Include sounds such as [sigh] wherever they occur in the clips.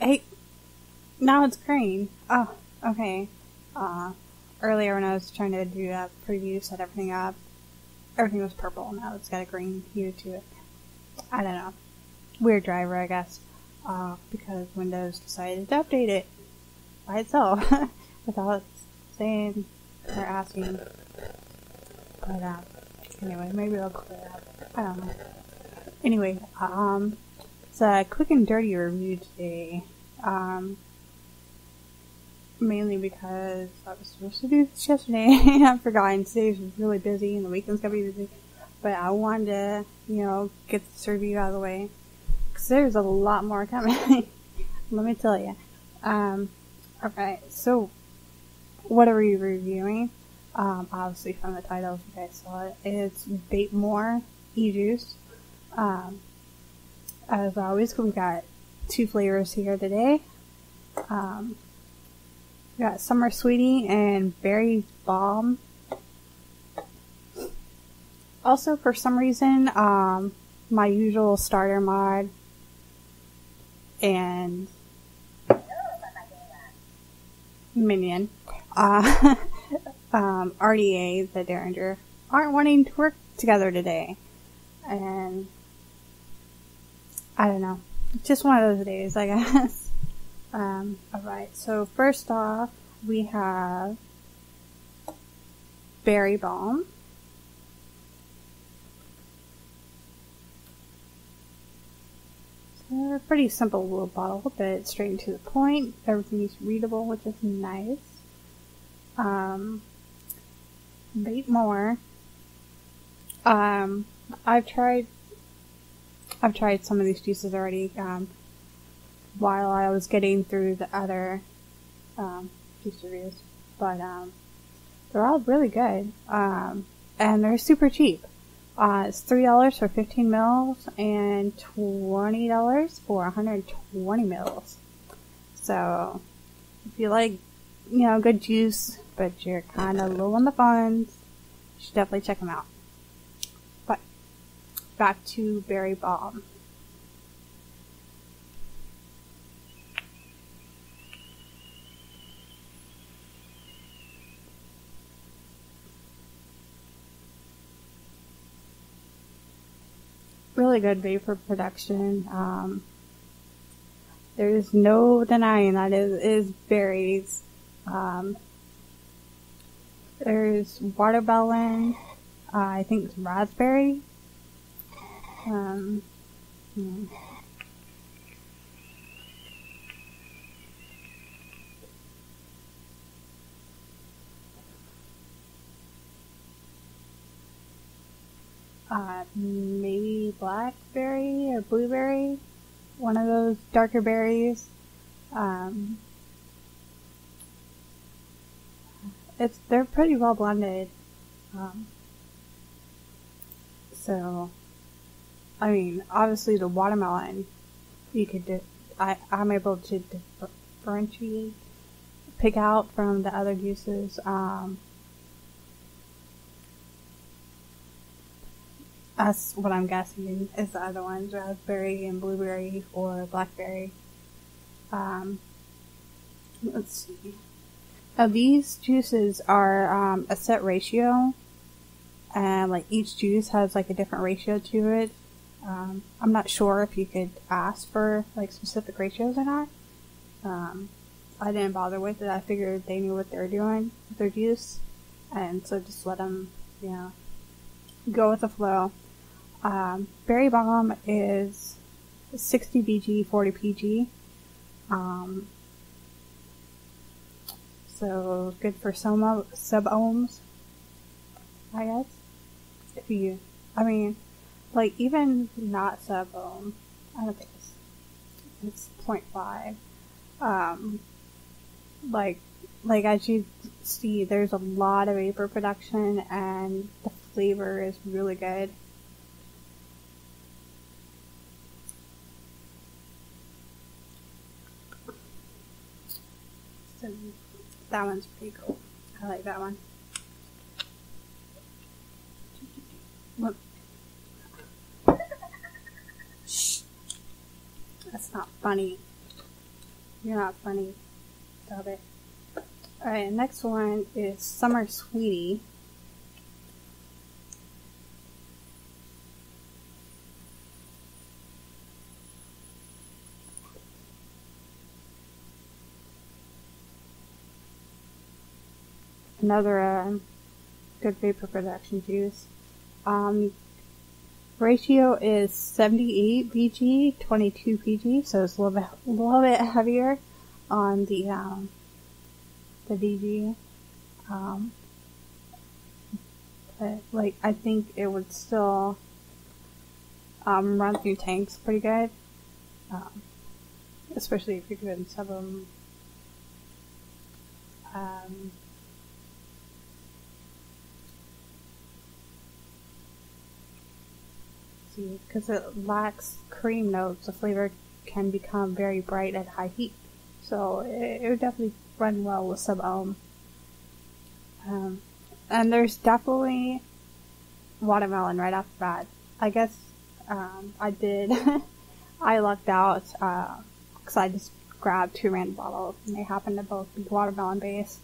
Hey, now it's green. Oh, okay. Uh, earlier when I was trying to do that preview, set everything up, everything was purple. Now it's got a green hue to it. I don't know. Weird driver, I guess. Uh, because Windows decided to update it by itself [laughs] without saying or asking. But, uh, anyway, maybe I'll clear it up. I don't know. Anyway, um, it's a quick and dirty review today. Um, mainly because I was supposed to do this yesterday. [laughs] I forgot, and today's really busy, and the weekend's gonna be busy. But I wanted to, you know, get this review out of the way. Because there's a lot more coming. [laughs] Let me tell you. Um, okay, so, what are we reviewing? Um, obviously from the title, if you guys saw it, it's VapeMoar e-juice. Um, as always, we got two flavors here today. Um, we got Summer Sweetie and Berry Bomb. Also, for some reason, um, my usual starter mod and Minion, uh, [laughs] um, RDA, the Derringer, aren't wanting to work together today. And I don't know. Just one of those days, I [laughs] guess. Um, alright, so first off, we have Berry Bomb. So a pretty simple little bottle, but straight to the point. Everything's readable, which is nice. Um, VapeMoar. Um, I've tried I've tried some of these juices already um, while I was getting through the other um, juice reviews, but um, they're all really good, um, and they're super cheap. Uh, it's three dollars for fifteen mils and twenty dollars for one hundred twenty mils. So, if you like, you know, good juice, but you're kind of low on the funds, you should definitely check them out back to Berry Bomb. Really good vapor production. Um, there's no denying that it is berries. Um, there's watermelon, uh, I think raspberry, um, hmm. Uh, maybe blackberry or blueberry, one of those darker berries. Um, it's they're pretty well blended. Um, so I mean, obviously the watermelon, you could, di- I, I'm able to differentiate, pick out from the other juices. Um, that's what I'm guessing is the other ones, raspberry and blueberry or blackberry. Um, let's see. Now these juices are um, a set ratio, and like each juice has like a different ratio to it. Um, I'm not sure if you could ask for like specific ratios or not. Um, I didn't bother with it. I figured they knew what they were doing with their juice, and so just let them, you know, go with the flow. Um, Berry Bomb is 60 VG, 40 PG. Um, so good for some sub ohms, I guess. If you, I mean, like even not sub ohm, I don't think it's it's 0.5. Um, like like as you see, there's a lot of vapor production and the flavor is really good. So that one's pretty cool. I like that one. Look. That's not funny. You're not funny. Stop it. Alright, next one is Summer Sweetie. Another uh, good vapor production juice. Um, ratio is 78 VG, 22 PG, so it's a little bit, a little bit heavier on the, um, the VG. Um, but, like, I think it would still, um, run through tanks pretty good. Um, especially if you're doing some of them, um, because it lacks cream notes, the flavor can become very bright at high heat. So it, it would definitely run well with sub ohm. Um, and there's definitely watermelon right off the bat. I guess um, I did. [laughs] I lucked out because uh, I just grabbed two random bottles, and they happened to both be watermelon based.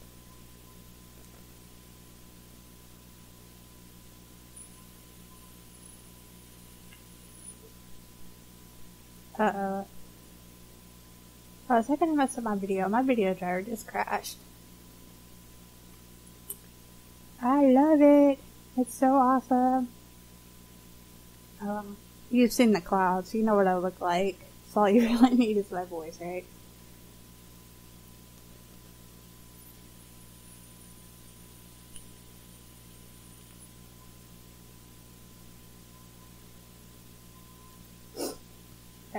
Uh-oh. Oh, is that gonna mess up my video? My video driver just crashed. I love it. It's so awesome. Um, you've seen the clouds. You know what I look like. So all you [laughs] really need is my voice, right?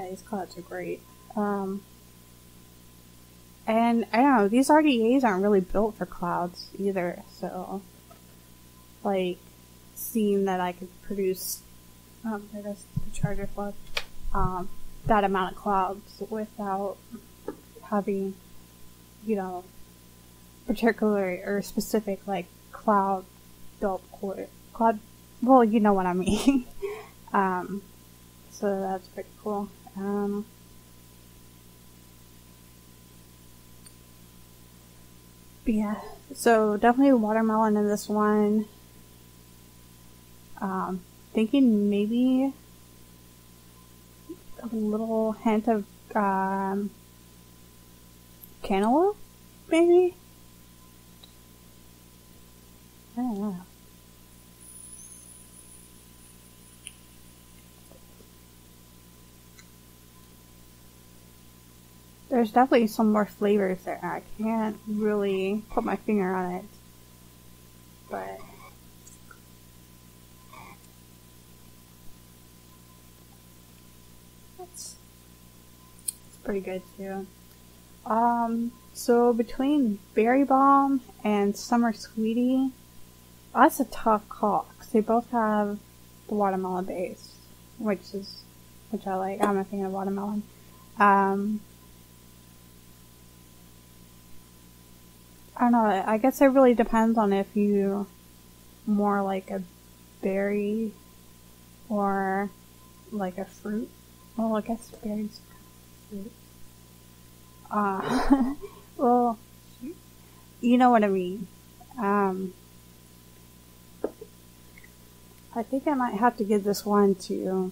These clouds are great. Um, and I don't know, these RDAs aren't really built for clouds either, so like seeing that I could produce um there's the charger plug um that amount of clouds without having you know particular or specific like cloud built core cloud well you know what I mean [laughs] um so that's pretty cool um, yeah, so definitely watermelon in this one. Um, thinking maybe a little hint of um, cantaloupe, maybe. I don't know. There's definitely some more flavors there. I can't really put my finger on it. But that's, that's pretty good too. Um, so between Berry Bomb and Summer Sweetie, that's a tough call because they both have the watermelon base, which is which I like. I'm a fan of watermelon. Um, I don't know. I guess it really depends on if you more like a berry or like a fruit. Well, I guess berries fruit. Uh, [laughs] well, you know what I mean. Um, I think I might have to give this one to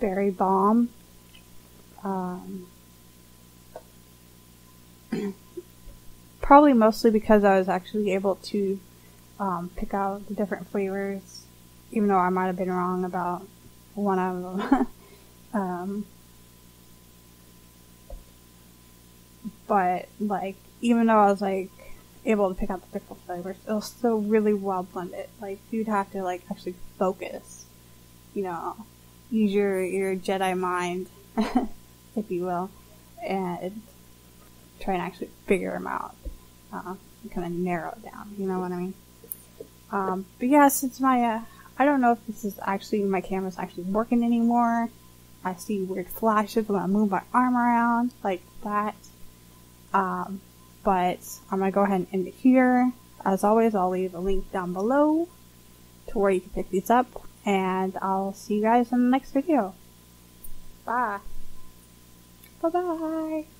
Berry Bomb. Um, [clears throat] probably mostly because I was actually able to um, pick out the different flavors, even though I might have been wrong about one of them. [laughs] um, but like, even though I was like able to pick out the different flavors, it was still really well blended. Like, you'd have to like actually focus, you know, use your your Jedi mind, [laughs] if you will, and try and actually figure them out uh, kind of narrow it down. You know what I mean? Um, but yeah, since my, uh, I don't know if this is actually, my camera's actually working anymore. I see weird flashes when I move my arm around, like that. Um, but I'm gonna go ahead and end it here. As always, I'll leave a link down below to where you can pick these up, and I'll see you guys in the next video. Bye. Bye bye.